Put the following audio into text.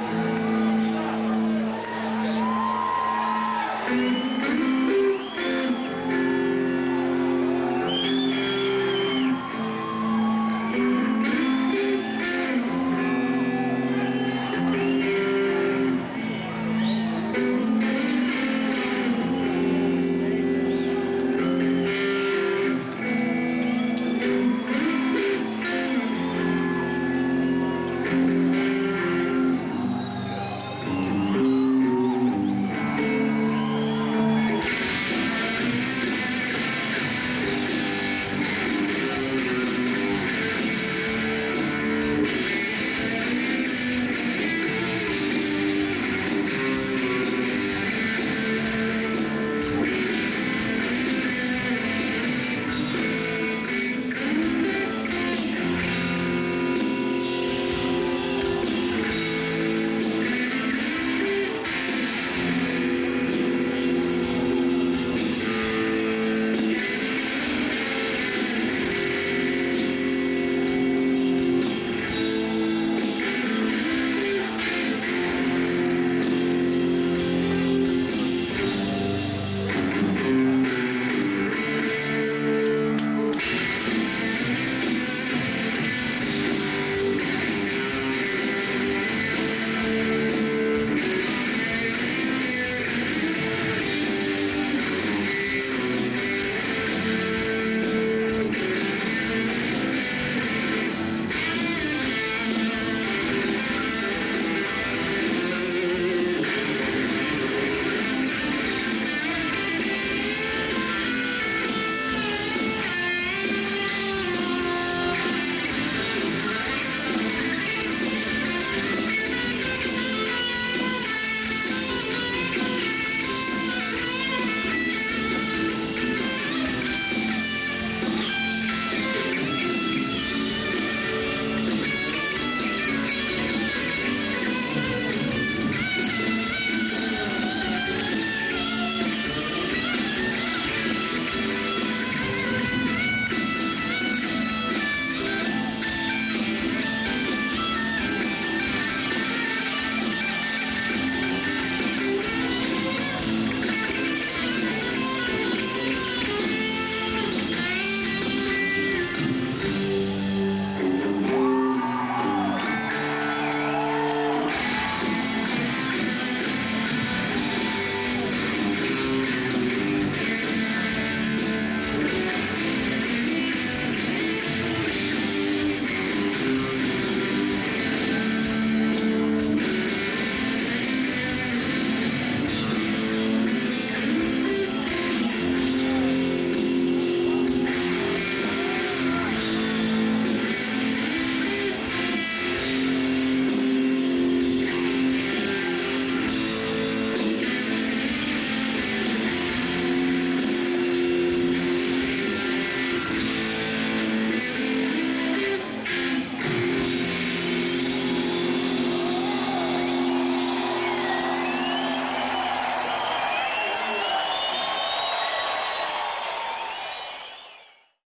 Yeah.